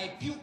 I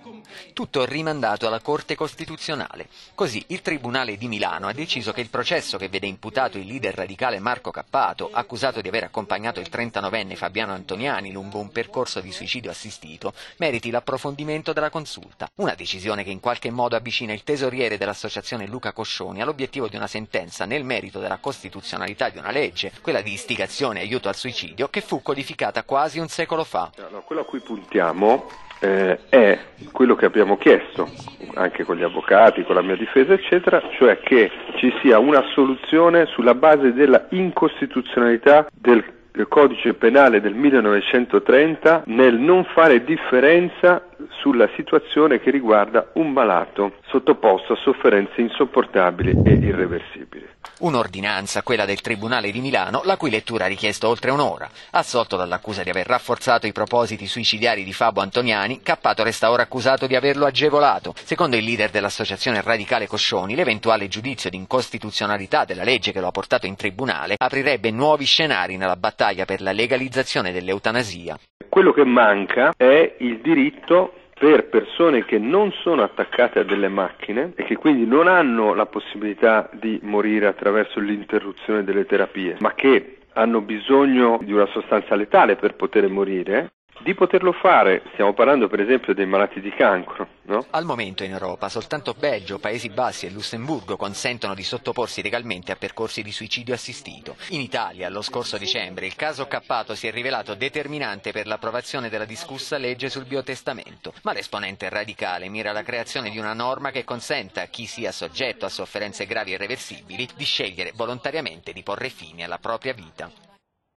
Tutto rimandato alla Corte Costituzionale. Così il Tribunale di Milano ha deciso che il processo che vede imputato il leader radicale Marco Cappato, accusato di aver accompagnato il 39enne Fabiano Antoniani lungo un percorso di suicidio assistito, meriti l'approfondimento della consulta. Una decisione che in qualche modo avvicina il tesoriere dell'associazione Luca Coscioni all'obiettivo di una sentenza nel merito della costituzionalità di una legge, quella di istigazione e aiuto al suicidio, che fu codificata quasi un secolo fa. No, quello a cui puntiamo eh, è quello che abbiamo chiesto anche con gli avvocati, con la mia difesa, eccetera, cioè che ci sia una soluzione sulla base della incostituzionalità del codice penale del 1930 nel non fare differenza sulla situazione che riguarda un malato sottoposto a sofferenze insopportabili e irreversibili. Un'ordinanza, quella del Tribunale di Milano, la cui lettura ha richiesto oltre un'ora. Assolto dall'accusa di aver rafforzato i propositi suicidiari di Fabo Antoniani, Cappato resta ora accusato di averlo agevolato. Secondo il leader dell'associazione radicale Coscioni, l'eventuale giudizio di incostituzionalità della legge che lo ha portato in tribunale aprirebbe nuovi scenari nella battaglia per la legalizzazione dell'eutanasia. Quello che manca è il diritto per persone che non sono attaccate a delle macchine e che quindi non hanno la possibilità di morire attraverso l'interruzione delle terapie, ma che hanno bisogno di una sostanza letale per poter morire, di poterlo fare. Stiamo parlando per esempio dei malati di cancro. No? Al momento in Europa soltanto Belgio, Paesi Bassi e Lussemburgo consentono di sottoporsi legalmente a percorsi di suicidio assistito. In Italia, lo scorso dicembre, il caso Cappato si è rivelato determinante per l'approvazione della discussa legge sul biotestamento, ma l'esponente radicale mira alla creazione di una norma che consenta a chi sia soggetto a sofferenze gravi e irreversibili di scegliere volontariamente di porre fine alla propria vita.